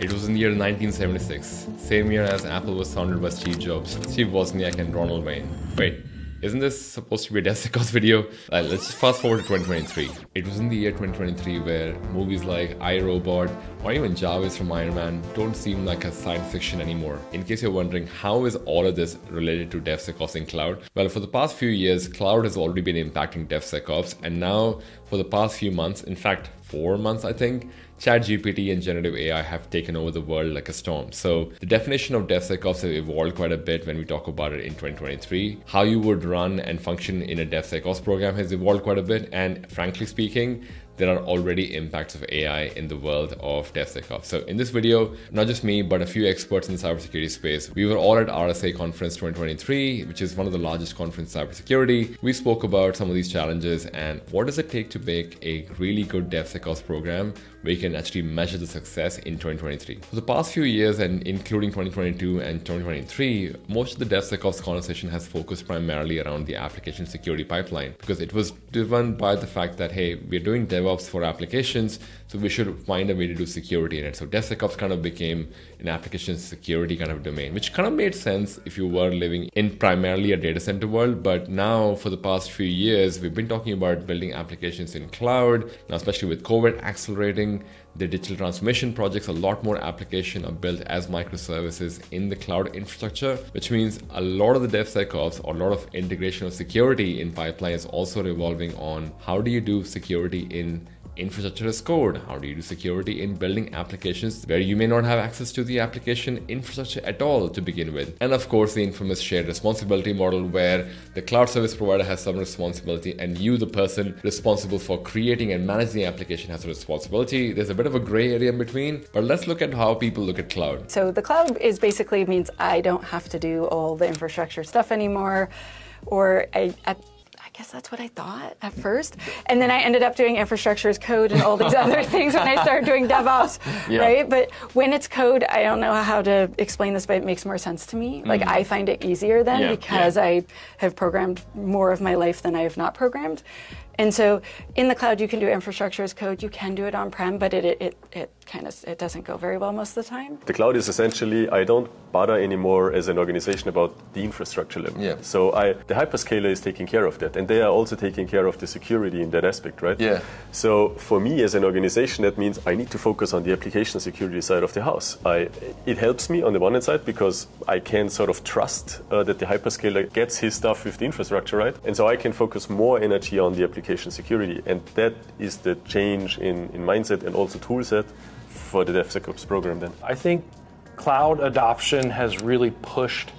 It was in the year 1976, same year as Apple was founded by Steve Jobs, Steve Wozniak, and Ronald Wayne. Wait, isn't this supposed to be a DevSecOps video? Uh, let's just fast forward to 2023. It was in the year 2023 where movies like iRobot or even Jarvis from Iron Man don't seem like a science fiction anymore. In case you're wondering, how is all of this related to DevSecOps in cloud? Well, for the past few years, cloud has already been impacting DevSecOps, and now for the past few months, in fact, four months, I think, ChatGPT and generative AI have taken over the world like a storm. So the definition of DevSecOps has evolved quite a bit when we talk about it in 2023. How you would run and function in a DevSecOps program has evolved quite a bit. And frankly speaking, there are already impacts of AI in the world of DevSecOps. So in this video, not just me, but a few experts in the cybersecurity space, we were all at RSA Conference 2023, which is one of the largest conferences in cybersecurity. We spoke about some of these challenges and what does it take to make a really good DevSecOps program where you can actually measure the success in 2023. For the past few years, and including 2022 and 2023, most of the DevSecOps conversation has focused primarily around the application security pipeline because it was driven by the fact that, hey, we're doing DevOps for applications, so we should find a way to do security in it. So DevSecOps kind of became an application security kind of domain, which kind of made sense if you were living in primarily a data center world. But now, for the past few years, we've been talking about building applications in cloud, now especially with COVID accelerating the digital transformation projects, a lot more application are built as microservices in the cloud infrastructure, which means a lot of the DevSecOps or a lot of integration of security in pipeline is also revolving on how do you do security in infrastructure as code? How do you do security in building applications where you may not have access to the application infrastructure at all to begin with? And of course, the infamous shared responsibility model where the cloud service provider has some responsibility and you, the person responsible for creating and managing the application, has a responsibility. There's a bit of a gray area in between, but let's look at how people look at cloud. So the cloud is basically means I don't have to do all the infrastructure stuff anymore or I, at guess that's what I thought at first. And then I ended up doing infrastructure as code and all these other things when I started doing DevOps, yeah. right? But when it's code, I don't know how to explain this, but it makes more sense to me. Mm-hmm. Like I find it easier then yeah. because yeah. I have programmed more of my life than I have not programmed. And so in the cloud, you can do infrastructure as code. You can do it on-prem, but it, it, it kind of it doesn't go very well most of the time. The cloud is essentially I don't bother anymore as an organization about the infrastructure level. Yeah. So I the hyperscaler is taking care of that, and they are also taking care of the security in that aspect, right? Yeah. So for me as an organization, that means I need to focus on the application security side of the house. I it helps me on the one hand side because I can sort of trust uh, that the hyperscaler gets his stuff with the infrastructure right, and so I can focus more energy on the application application security. And that is the change in, in mindset and also toolset for the DevSecOps program then. I think cloud adoption has really pushed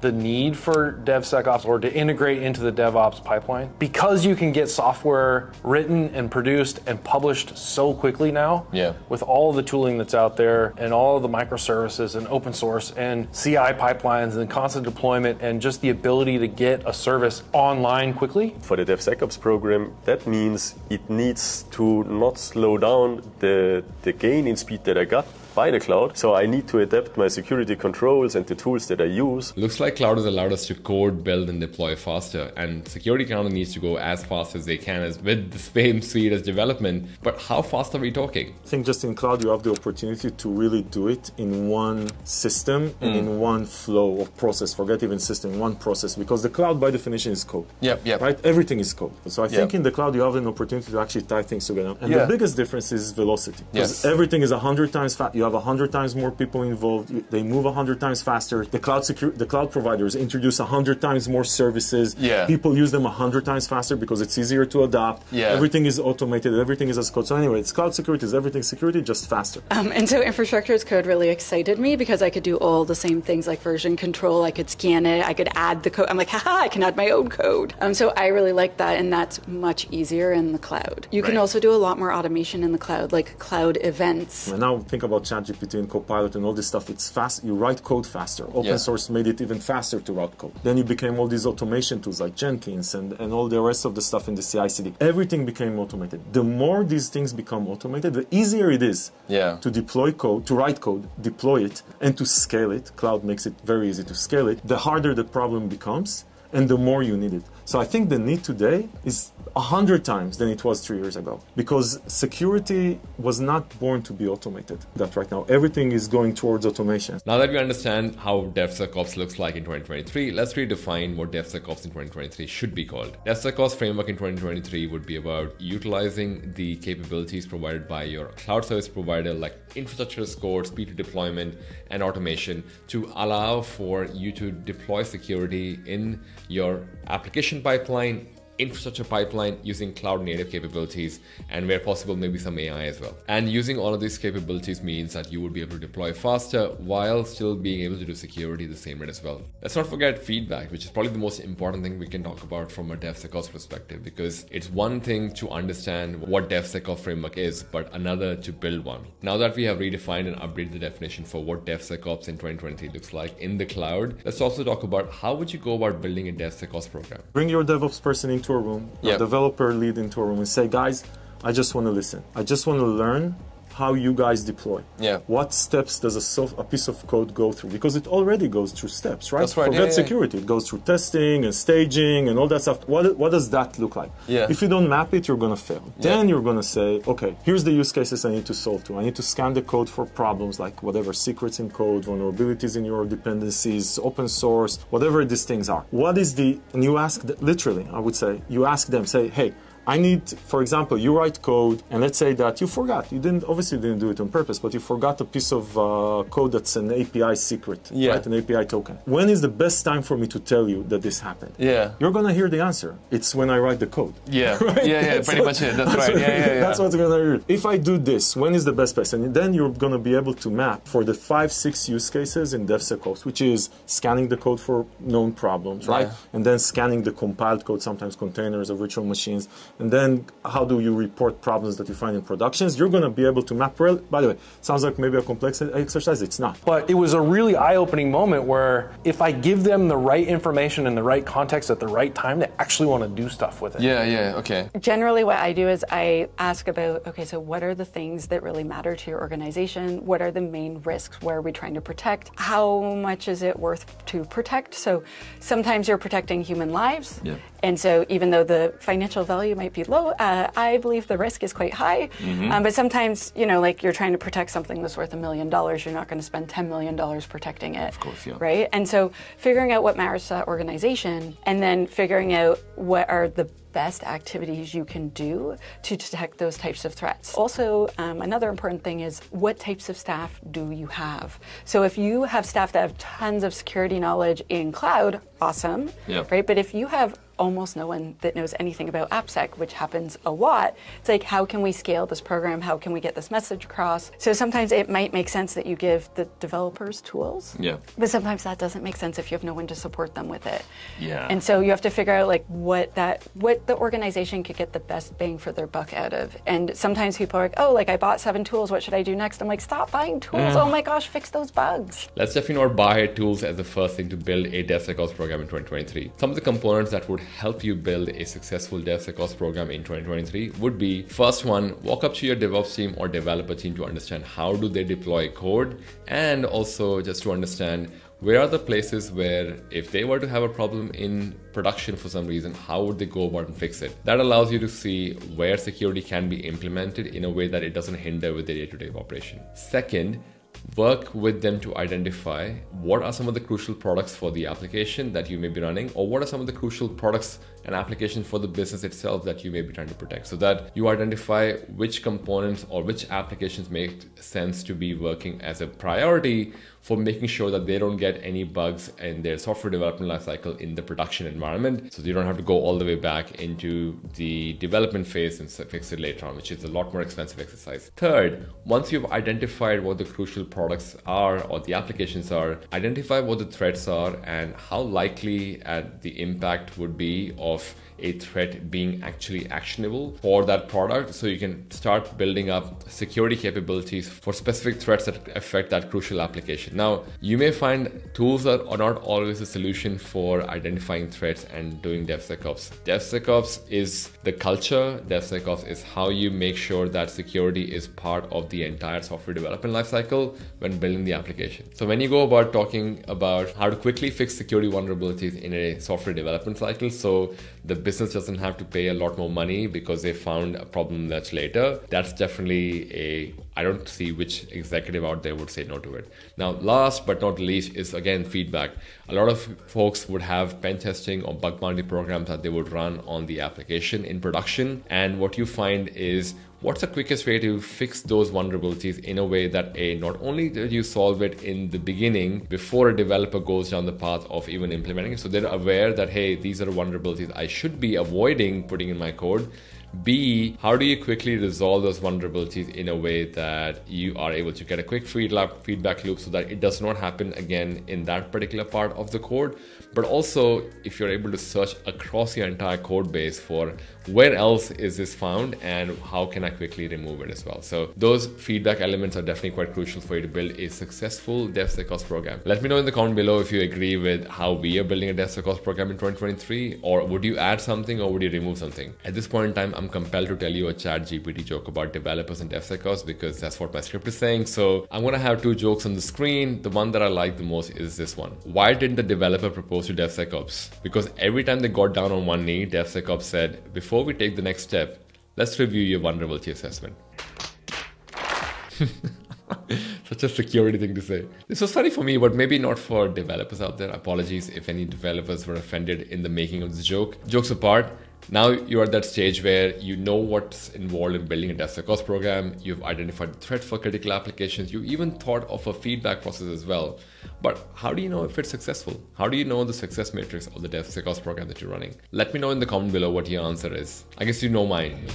the need for DevSecOps or to integrate into the DevOps pipeline because you can get software written and produced and published so quickly now. Yeah. With all the tooling that's out there and all of the microservices and open source and CI pipelines and constant deployment and just the ability to get a service online quickly. For the DevSecOps program, that means it needs to not slow down the, the gain in speed that I got by the cloud. So I need to adapt my security controls and the tools that I use. Looks like cloud has allowed us to code, build, and deploy faster. And security kind of needs to go as fast as they can as with the same speed as development. But how fast are we talking? I think just in cloud you have the opportunity to really do it in one system and mm. in one flow of process. Forget even system, one process because the cloud by definition is code. Yep, yep. Right? Everything is code. So I think in the cloud you have an opportunity to actually tie things together. And yeah. the biggest difference is velocity. Because yes. everything is a hundred times fast you have 100 times more people involved. They move 100 times faster. The cloud secure, the cloud providers introduce 100 times more services. Yeah. People use them 100 times faster because it's easier to adopt. Yeah. Everything is automated. Everything is as code. So anyway, it's cloud security is everything security just faster. Um, and so infrastructure as code really excited me because I could do all the same things like version control. I could scan it. I could add the code. I'm like, haha, I can add my own code. Um, so I really like that, and that's much easier in the cloud. You right. can also do a lot more automation in the cloud, like cloud events. And now think about ChatGPT between Copilot and all this stuff, it's fast. You write code faster. Open yeah. source made it even faster to write code. Then you became all these automation tools like Jenkins and, and all the rest of the stuff in the CI/CD. Everything became automated. The more these things become automated, the easier it is yeah. to deploy code, to write code, deploy it, and to scale it. Cloud makes it very easy to scale it. The harder the problem becomes, and the more you need it. So I think the need today is a hundred times than it was three years ago because security was not born to be automated. That right now everything is going towards automation. Now that we understand how DevSecOps looks like in 2023, let's redefine what DevSecOps in 2023 should be called. DevSecOps framework in 2023 would be about utilizing the capabilities provided by your cloud service provider like infrastructure as code, speed to deployment, and automation to allow for you to deploy security in your application pipeline infrastructure pipeline using cloud native capabilities and where possible maybe some AI as well. And using all of these capabilities means that you would be able to deploy faster while still being able to do security the same rate as well. Let's not forget feedback, which is probably the most important thing we can talk about from a DevSecOps perspective because it's one thing to understand what DevSecOps framework is, but another to build one. Now that we have redefined and updated the definition for what DevSecOps in 2023 looks like in the cloud, let's also talk about how would you go about building a DevSecOps program. Bring your DevOps person into a room, Yep. a developer lead into a room, and say, guys, I just want to listen. I just want to learn how you guys deploy. Yeah. What steps does a, self, a piece of code go through? Because it already goes through steps, right? That's right, Forget yeah, yeah. security. It goes through testing and staging and all that stuff. What, what does that look like? Yeah. If you don't map it, you're going to fail. Then you're going to say, okay, here's the use cases I need to solve to. I need to scan the code for problems like whatever secrets in code, vulnerabilities in your dependencies, open source, whatever these things are. What is the, and you ask, literally, I would say, you ask them, say, hey, I need, for example, you write code, and let's say that you forgot. You didn't, obviously, didn't do it on purpose, but you forgot a piece of uh, code that's an API secret, Yeah. right? An API token. When is the best time for me to tell you that this happened? Yeah. You're gonna hear the answer. It's when I write the code. Yeah. Right? Yeah, yeah, That's pretty what- much it. That's, that's right. what- Yeah, yeah, yeah. That's what's gonna hear. If I do this, when is the best place? And then you're gonna be able to map for the five, six use cases in DevSecOps, which is scanning the code for known problems, right? Yeah. And then scanning the compiled code, sometimes containers or virtual machines. And then how do you report problems that you find in productions? You're gonna be able to map. Rel- By the way, sounds like maybe a complex exercise. It's not. But it was a really eye opening moment where if I give them the right information in the right context at the right time, they actually want to do stuff with it. Yeah, yeah, okay. Generally, what I do is I ask about okay, so what are the things that really matter to your organization? What are the main risks? Where are we trying to protect? How much is it worth to protect? So sometimes you're protecting human lives. Yeah. And so, even though the financial value might be low, uh, I believe the risk is quite high. Mm-hmm. Um, but sometimes, you know, like you're trying to protect something that's worth a million dollars, you're not going to spend $10 million protecting it. Of course, yeah. Right? And so, figuring out what matters to that organization and then figuring out what are the best activities you can do to detect those types of threats. Also, um, another important thing is what types of staff do you have? So, if you have staff that have tons of security knowledge in cloud, awesome. Yeah. Right? But if you have almost no one that knows anything about AppSec, which happens a lot, it's like, how can we scale this program? How can we get this message across? So sometimes it might make sense that you give the developers tools. Yeah. But sometimes that doesn't make sense if you have no one to support them with it. Yeah. And so you have to figure out like what that what the organization could get the best bang for their buck out of. And sometimes people are like, oh, like I bought seven tools. What should I do next? I'm like, stop buying tools. Mm. Oh my gosh, fix those bugs. Let's definitely not buy tools as the first thing to build a DevSecOps program in 2023. Some of the components that would help you build a successful DevSecOps program in 2023 would be first one, walk up to your DevOps team or developer team to understand how do they deploy code and also just to understand where are the places where if they were to have a problem in production for some reason how would they go about and fix it? That allows you to see where security can be implemented in a way that it doesn't hinder with the day-to-day operation. Second work with them to identify what are some of the crucial products for the application that you may be running or what are some of the crucial products and applications for the business itself that you may be trying to protect so that you identify which components or which applications make sense to be working as a priority for making sure that they don't get any bugs in their software development lifecycle in the production environment. So you don't have to go all the way back into the development phase and fix it later on, which is a lot more expensive exercise. Third, once you've identified what the crucial products are or the applications are, identify what the threats are and how likely the impact would be of a threat being actually actionable for that product so you can start building up security capabilities for specific threats that affect that crucial application. Now, you may find tools that are not always a solution for identifying threats and doing DevSecOps. DevSecOps is the culture, DevSecOps is how you make sure that security is part of the entire software development lifecycle when building the application. So when you go about talking about how to quickly fix security vulnerabilities in a software development cycle, so the business doesn't have to pay a lot more money because they found a problem much later, that's definitely a I don't see which executive out there would say no to it. Now, last but not least is again feedback. A lot of folks would have pen testing or bug bounty programs that they would run on the application in production. And what you find is what's the quickest way to fix those vulnerabilities in a way that a not only did you solve it in the beginning before a developer goes down the path of even implementing it so they're aware that hey these are vulnerabilities i should be avoiding putting in my code B, how do you quickly resolve those vulnerabilities in a way that you are able to get a quick feedback loop so that it does not happen again in that particular part of the code? But also, if you're able to search across your entire code base for where else is this found and how can I quickly remove it as well. So, those feedback elements are definitely quite crucial for you to build a successful DevSecOps program. Let me know in the comment below if you agree with how we are building a DevSecOps program in 2023, or would you add something or would you remove something? At this point in time, I'm compelled to tell you a ChatGPT joke about developers and DevSecOps because that's what my script is saying. So I'm gonna have two jokes on the screen. The one that I like the most is this one. Why didn't the developer propose to DevSecOps? Because every time they got down on one knee, DevSecOps said, before we take the next step, let's review your vulnerability assessment. Such a security thing to say. This was funny for me, but maybe not for developers out there. Apologies if any developers were offended in the making of this joke. Jokes apart, now you're at that stage where you know what's involved in building a DevSecOps program, you've identified the threat for critical applications, you even thought of a feedback process as well. But how do you know if it's successful? How do you know the success matrix of the DevSecOps program that you're running? Let me know in the comment below what your answer is. I guess you know mine.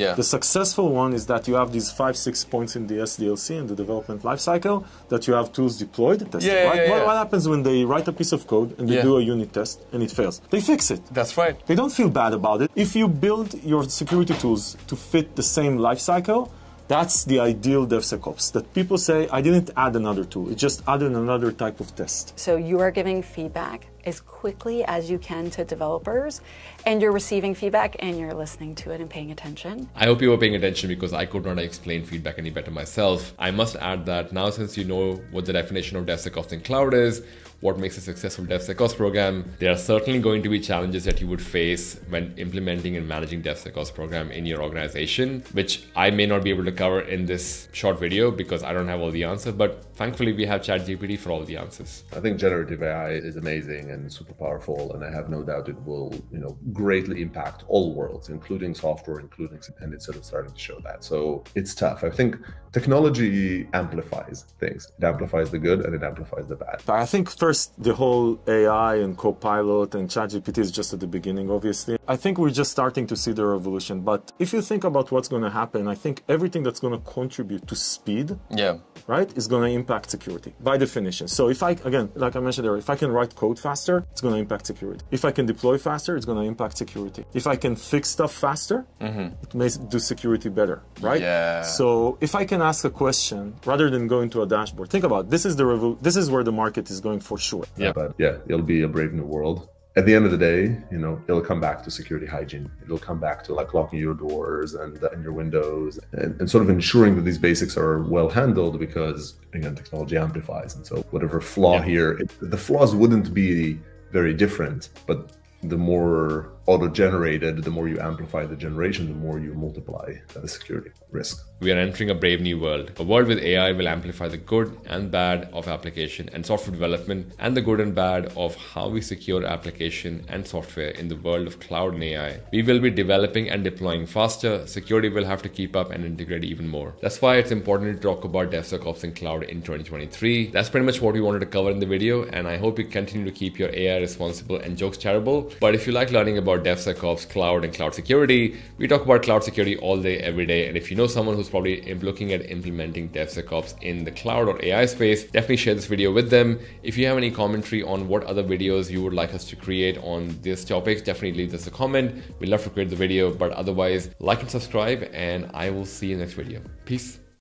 Yeah. The successful one is that you have these five, six points in the SDLC in the development lifecycle that you have tools deployed. Tested, yeah, right? yeah, yeah, what, what, happens when they write a piece of code and they yeah. do a unit test and it fails? They fix it. That's right. They don't feel bad about it. If you build your security tools to fit the same lifecycle, that's the ideal DevSecOps, that people say, I didn't add another tool, it just added another type of test. So you are giving feedback as quickly as you can to developers and you're receiving feedback and you're listening to it and paying attention. I hope you were paying attention because I could not explain feedback any better myself. I must add that now since you know what the definition of DevSecOps in cloud is, what makes a successful DevSecOps program, there are certainly going to be challenges that you would face when implementing and managing DevSecOps program in your organization, which I may not be able to cover in this short video because I don't have all the answers, but thankfully we have ChatGPT for all the answers. I think generative AI is amazing and super powerful, and I have no doubt it will, you know, greatly impact all worlds, including software, including, and it's sort of starting to show that. So it's tough. I think technology amplifies things. It amplifies the good and it amplifies the bad. I think first the whole AI and Copilot and ChatGPT is just at the beginning, obviously. I think we're just starting to see the revolution. But if you think about what's going to happen, I think everything that's going to contribute to speed, yeah, right, is going to impact security by definition. So if I again, like I mentioned earlier, if I can write code faster, it's going to impact security. If I can deploy faster, it's going to impact security. If I can fix stuff faster, mm-hmm. it may do security better, right? Yeah. So if I can ask a question rather than going to a dashboard, think about it. this is the revo- this is where the market is going for sure. Yeah, but yeah, it'll be a brave new world at the end of the day, you know, it'll come back to security hygiene. It'll come back to like locking your doors and, uh, and your windows and, and, sort of ensuring that these basics are well handled because, again, technology amplifies. And so, whatever flaw yeah. here, it, the flaws wouldn't be very different, but the more auto-generated, the more you amplify the generation, the more you multiply the security risk. We are entering a brave new world. A world with AI will amplify the good and bad of application and software development and the good and bad of how we secure application and software in the world of cloud and AI. We will be developing and deploying faster. Security will have to keep up and integrate even more. That's why it's important to talk about DevSecOps in cloud in 2023. That's pretty much what we wanted to cover in the video and I hope you continue to keep your AI responsible and jokes terrible. But if you like learning about DevSecOps, cloud, and cloud security. We talk about cloud security all day, every day. And if you know someone who's probably looking at implementing DevSecOps in the cloud or AI space, definitely share this video with them. If you have any commentary on what other videos you would like us to create on this topic, definitely leave us a comment. We'd love to create the video, but otherwise, like and subscribe, and I will see you next video. Peace.